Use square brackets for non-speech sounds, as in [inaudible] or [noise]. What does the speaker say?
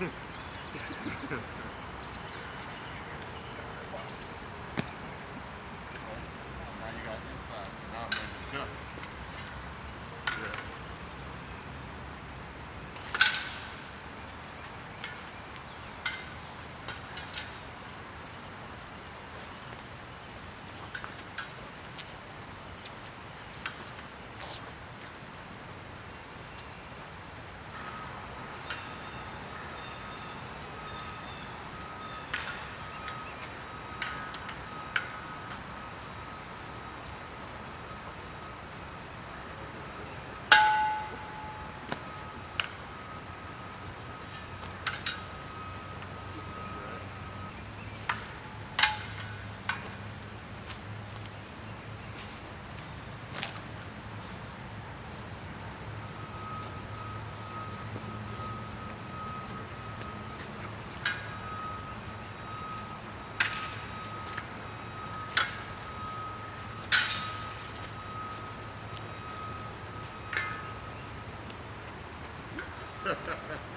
Ha [laughs] Ha ha ha.